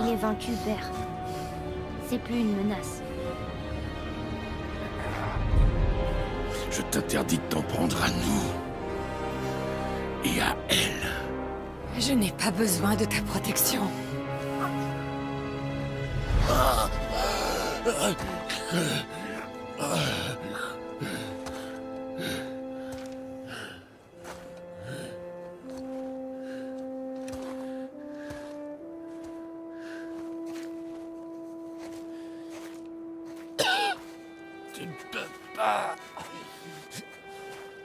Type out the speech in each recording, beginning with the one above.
Il est vaincu, père. C'est plus une menace. Je t'interdis de t'en prendre à nous. Et à elle. Je n'ai pas besoin de ta protection. Tu ne peux pas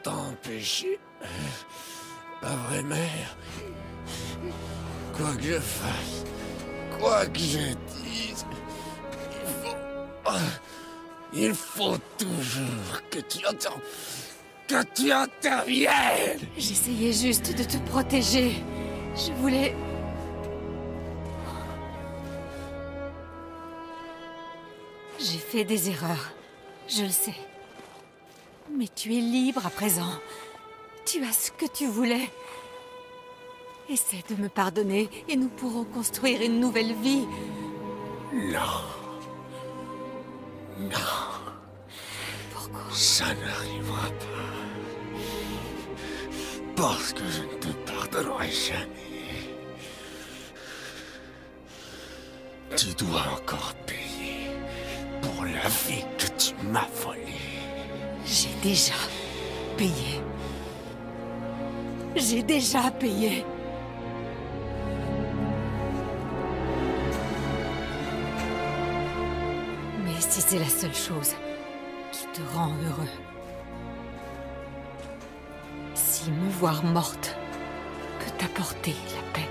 t'empêcher. La vraie mère. Quoi que je fasse, quoi que je dise, il faut. Il faut toujours que tu entends. Que tu interviennes J'essayais juste de te protéger. Je voulais... J'ai fait des erreurs. Je le sais. Mais tu es libre à présent. Tu as ce que tu voulais. Essaie de me pardonner et nous pourrons construire une nouvelle vie. Non. Non. Pourquoi? Ça n'arrivera pas. Parce que je ne te pardonnerai jamais. Tu dois encore payer pour la vie que tu m'as volée. J'ai déjà payé. J'ai déjà payé. Mais si c'est la seule chose qui te rend heureux, si me voir morte peut t'apporter la paix,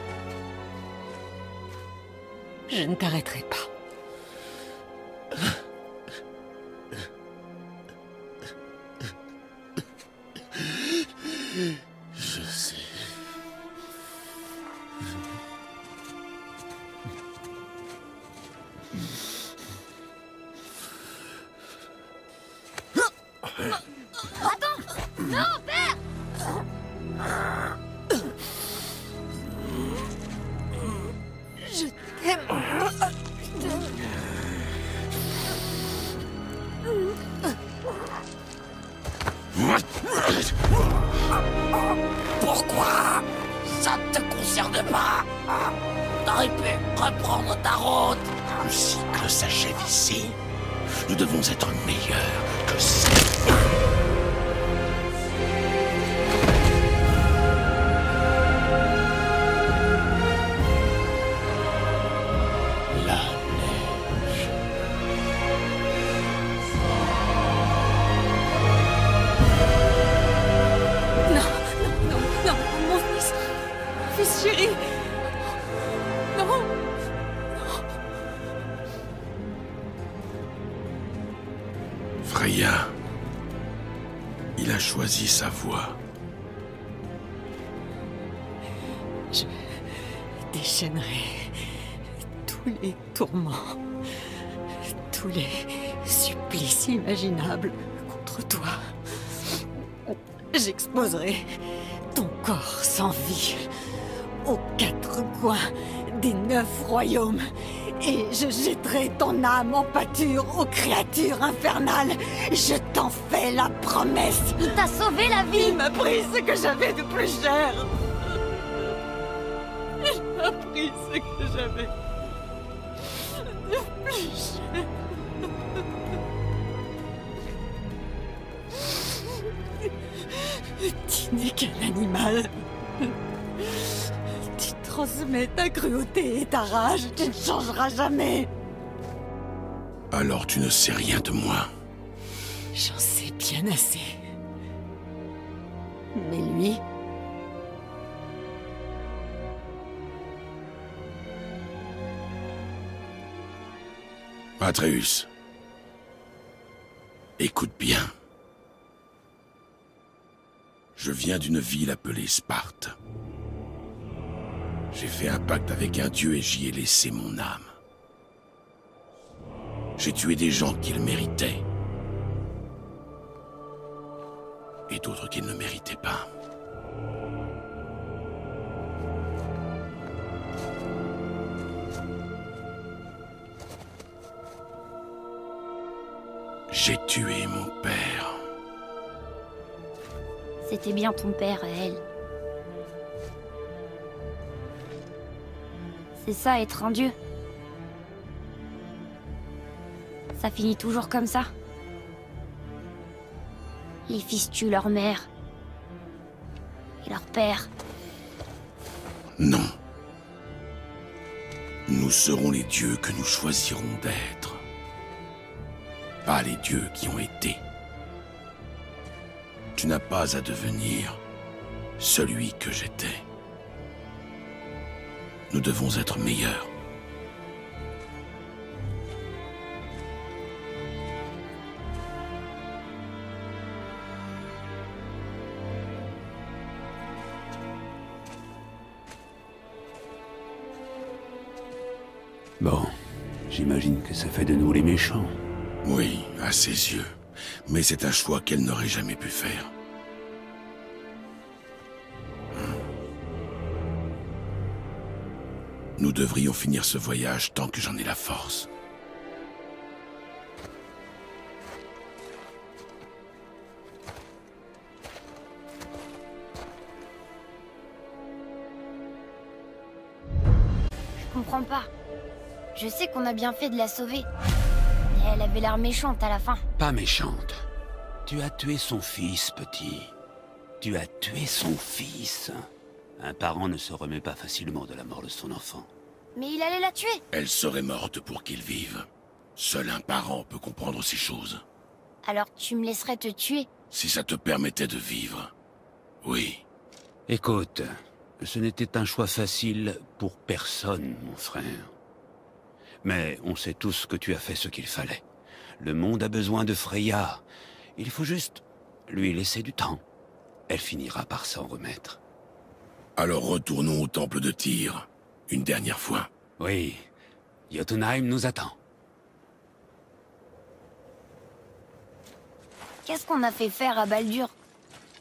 je ne t'arrêterai pas. Non, père Je t'aime. Pourquoi Ça ne te concerne pas? T'aurais pu reprendre ta route Le cycle s'achève ici. Nous devons être meilleurs que ça. Il a choisi sa voie. Je déchaînerai tous les tourments, tous les supplices imaginables contre toi. J'exposerai ton corps sans vie aux quatre coins des neuf royaumes Et je jetterai ton âme en pâture aux créatures infernales. Je t'en fais la promesse. Il t'a sauvé la vie Il m'a pris ce que j'avais de plus cher. Il m'a pris ce que j'avais de plus cher. Tu n'es qu'un animal. Transmets ta cruauté et ta rage. Tu ne changeras jamais. Alors tu ne sais rien de moi. J'en sais bien assez. Mais lui... Atreus. Écoute bien. Je viens d'une ville appelée Sparte. J'ai fait un pacte avec un dieu et j'y ai laissé mon âme. J'ai tué des gens qui le méritaient. Et d'autres qui ne méritaient pas. J'ai tué mon père. C'était bien ton père, elle. C'est ça, être un dieu. Ça finit toujours comme ça. Les fils tuent leur mère. Et leur père. Non. Nous serons les dieux que nous choisirons d'être. Pas les dieux qui ont été. Tu n'as pas à devenir celui que j'étais. Nous devons être meilleurs. Bon, j'imagine que ça fait de nous les méchants. Oui, à ses yeux. Mais c'est un choix qu'elle n'aurait jamais pu faire. Nous devrions finir ce voyage tant que j'en ai la force. Je comprends pas. Je sais qu'on a bien fait de la sauver. Mais elle avait l'air méchante à la fin. Pas méchante. Tu as tué son fils, petit. Tu as tué son fils. Un parent ne se remet pas facilement de la mort de son enfant. Mais il allait la tuer. Elle serait morte pour qu'il vive. Seul un parent peut comprendre ces choses. Alors tu me laisserais te tuer. Si ça te permettait de vivre. Oui. Écoute, ce n'était un choix facile pour personne, mon frère. Mais on sait tous que tu as fait ce qu'il fallait. Le monde a besoin de Freya. Il faut juste lui laisser du temps. Elle finira par s'en remettre. Alors retournons au temple de Tyr. Une dernière fois. Oui, Jotunheim nous attend. Qu'est-ce qu'on a fait faire à Baldur?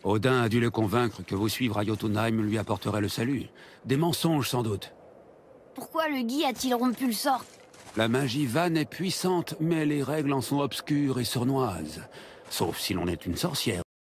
Odin a dû le convaincre que vous suivre à Jotunheim lui apporterait le salut. Des mensonges sans doute. Pourquoi le Guy a-t-il rompu le sort? La magie vanne est puissante, mais les règles en sont obscures et sournoises. Sauf si l'on est une sorcière.